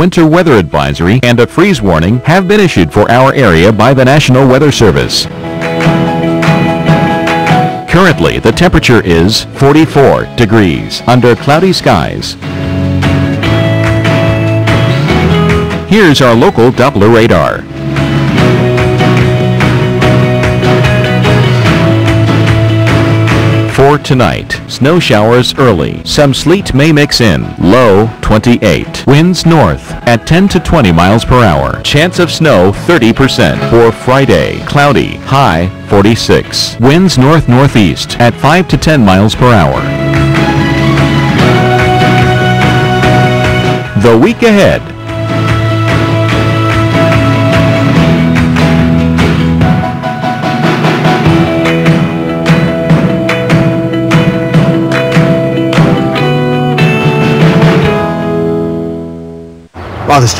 winter weather advisory and a freeze warning have been issued for our area by the National Weather Service. Currently, the temperature is 44 degrees under cloudy skies. Here's our local Doppler radar. For tonight, snow showers early. Some sleet may mix in. Low 28. Winds north at 10 to 20 miles per hour. Chance of snow 30%. For Friday, cloudy. High 46. Winds north northeast at 5 to 10 miles per hour. The week ahead. Wow, this